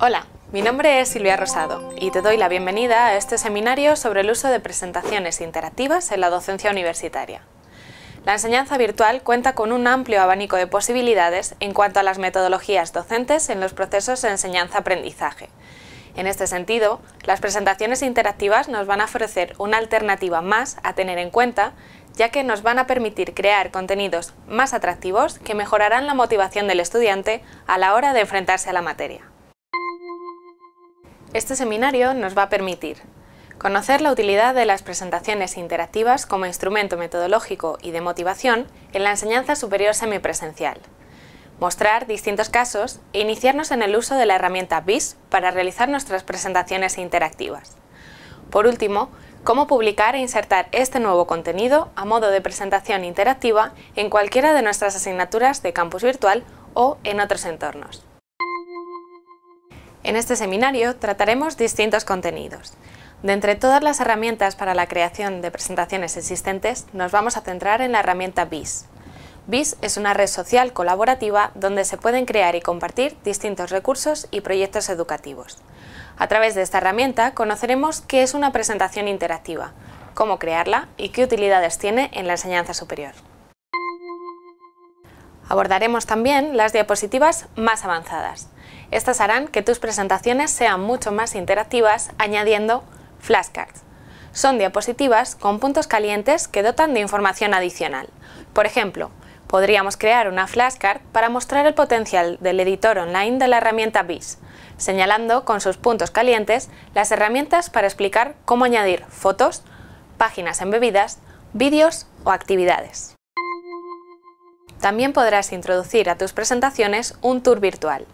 Hola, mi nombre es Silvia Rosado y te doy la bienvenida a este seminario sobre el uso de presentaciones interactivas en la docencia universitaria. La enseñanza virtual cuenta con un amplio abanico de posibilidades en cuanto a las metodologías docentes en los procesos de enseñanza-aprendizaje. En este sentido, las presentaciones interactivas nos van a ofrecer una alternativa más a tener en cuenta, ya que nos van a permitir crear contenidos más atractivos que mejorarán la motivación del estudiante a la hora de enfrentarse a la materia. Este seminario nos va a permitir conocer la utilidad de las presentaciones interactivas como instrumento metodológico y de motivación en la enseñanza superior semipresencial, mostrar distintos casos e iniciarnos en el uso de la herramienta BIS para realizar nuestras presentaciones interactivas. Por último, cómo publicar e insertar este nuevo contenido a modo de presentación interactiva en cualquiera de nuestras asignaturas de campus virtual o en otros entornos. En este seminario trataremos distintos contenidos. De entre todas las herramientas para la creación de presentaciones existentes, nos vamos a centrar en la herramienta BIS. BIS es una red social colaborativa donde se pueden crear y compartir distintos recursos y proyectos educativos. A través de esta herramienta conoceremos qué es una presentación interactiva, cómo crearla y qué utilidades tiene en la enseñanza superior. Abordaremos también las diapositivas más avanzadas. Estas harán que tus presentaciones sean mucho más interactivas añadiendo flashcards. Son diapositivas con puntos calientes que dotan de información adicional. Por ejemplo, podríamos crear una flashcard para mostrar el potencial del editor online de la herramienta BIS, señalando con sus puntos calientes las herramientas para explicar cómo añadir fotos, páginas embebidas, vídeos o actividades. También podrás introducir a tus presentaciones un tour virtual.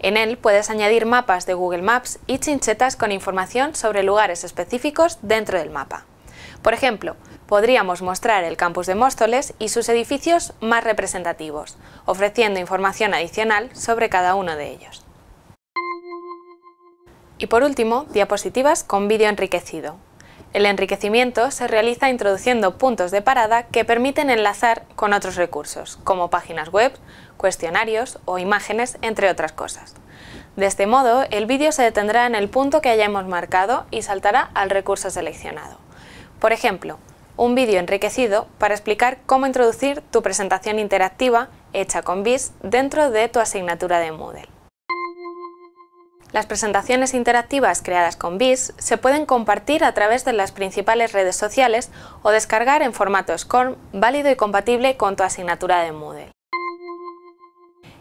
En él puedes añadir mapas de Google Maps y chinchetas con información sobre lugares específicos dentro del mapa. Por ejemplo, podríamos mostrar el campus de Móstoles y sus edificios más representativos, ofreciendo información adicional sobre cada uno de ellos. Y por último, diapositivas con vídeo enriquecido. El enriquecimiento se realiza introduciendo puntos de parada que permiten enlazar con otros recursos, como páginas web, cuestionarios o imágenes, entre otras cosas. De este modo, el vídeo se detendrá en el punto que hayamos marcado y saltará al recurso seleccionado. Por ejemplo, un vídeo enriquecido para explicar cómo introducir tu presentación interactiva hecha con BIS dentro de tu asignatura de Moodle. Las presentaciones interactivas creadas con BIS se pueden compartir a través de las principales redes sociales o descargar en formato SCORM válido y compatible con tu asignatura de Moodle.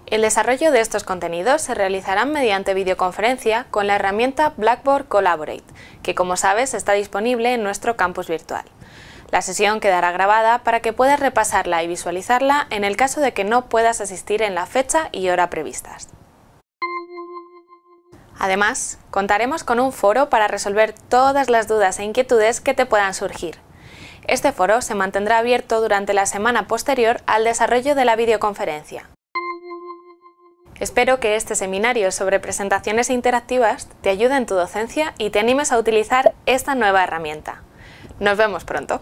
El desarrollo de estos contenidos se realizará mediante videoconferencia con la herramienta Blackboard Collaborate, que como sabes está disponible en nuestro campus virtual. La sesión quedará grabada para que puedas repasarla y visualizarla en el caso de que no puedas asistir en la fecha y hora previstas. Además, contaremos con un foro para resolver todas las dudas e inquietudes que te puedan surgir. Este foro se mantendrá abierto durante la semana posterior al desarrollo de la videoconferencia. Espero que este seminario sobre presentaciones interactivas te ayude en tu docencia y te animes a utilizar esta nueva herramienta. Nos vemos pronto.